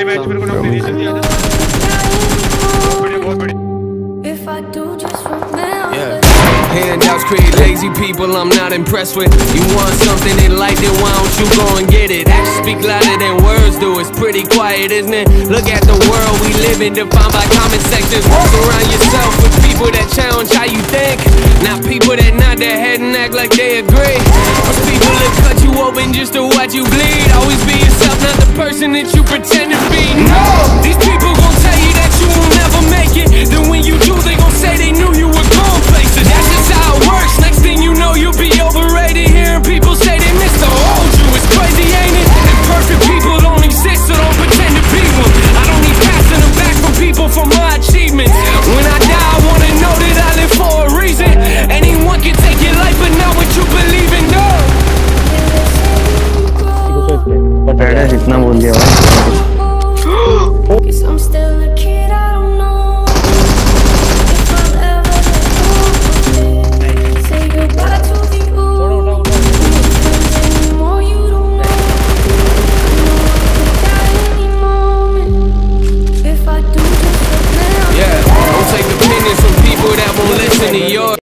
भाई मैच मेरे को नॉक दे दिया जल्दी आ जा बहुत बढ़िया बहुत बढ़िया If I do just remember Yeah. Handouts create lazy people I'm not impressed with. You want something in life, then why don't you go and get it? Actions speak louder than words do. It's pretty quiet, isn't it? Look at the world we live in, defined by comment sections. Surround yourself with people that challenge how you think, not people that nod their head and act like they agree. open just to watch you bleed. Always be yourself, not the person that you pretend to be. No, these people bad है जितना बोल दिया भाई